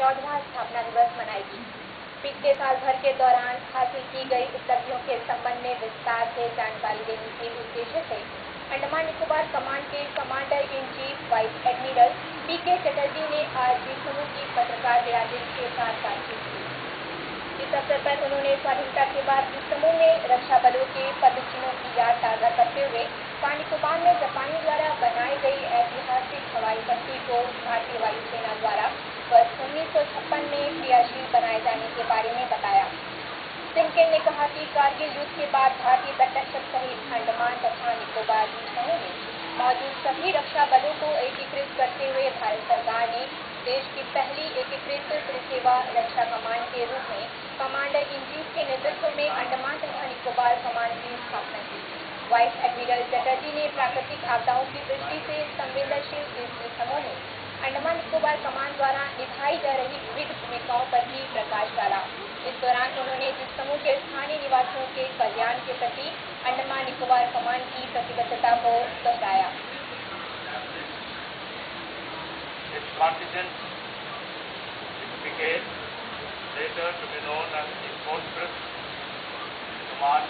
चौदहवा स्थापना दिवस मनाएगी पिछले साल भर के दौरान हासिल की गई उपलब्धियों के संबंध में विस्तार से जानकारी देने के उद्देश्य से अंडमान निकोबार कमांड के commander in chief, vice admiral P K Chatterjee ने आज समूह की पत्रकार बिरादरी के साथ बातचीत की। इस अवसर पर उन्होंने स्वाधीनता के बाद इस समूह में रक्षा बलों के पद चिन्हों की याद ताज़ा करते हुए पानिकोबार में जापानी द्वारा बनाई गई ऐतिहासिक हवाई पट्टी को भारतीय वायुसेना में क्रियाशील बनाए जाने के बारे में बताया। सिंकेन ने कहा कि कारगिल युद्ध के बाद भारतीय तटरक्षक सहित अंडमान तथा निकोबार द्वीप समूह में मौजूद सभी रक्षा बलों को एकीकृत करते हुए भारत सरकार ने देश की पहली एकीकृत त्रिसेवा रक्षा कमांड के रूप में कमांडर इन चीफ के नेतृत्व में अंडमान तथा निकोबार कमांड की स्थापना की। वाइस एडमिरल चटर्जी ने प्राकृतिक आपदाओं की दृष्टि से संवेदनशील इस समूह निकोबार कमान द्वारा निभाई जा रही विविध भूमिकाओं पर भी प्रकाश डाला इस दौरान उन्होंने जिस समूह के स्थानीय निवासियों के कल्याण के प्रति अंडमान निकोबार कमान की प्रतिबद्धता को दोहराया Command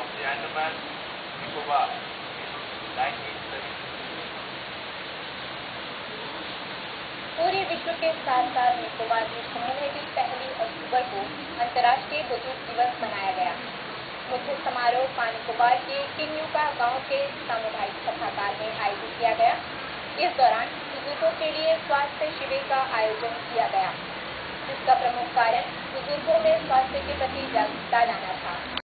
of the Andaman, Nicobar, in 1930. पूरे विश्व के साथ साथ निकोबार द्वीप समूह में भी पहली अक्टूबर को अंतर्राष्ट्रीय बुज़ुर्ग दिवस मनाया गया। मुख्य समारोह पानिकोबार के किन्यूका गाँव के सामुदायिक सभागार में आयोजित किया गया। इस दौरान बुज़ुर्गों के लिए स्वास्थ्य शिविर का आयोजन किया गया, जिसका प्रमुख कारण बुज़ुर्गों में स्वास्थ्य के प्रति जागरूकता लाना था।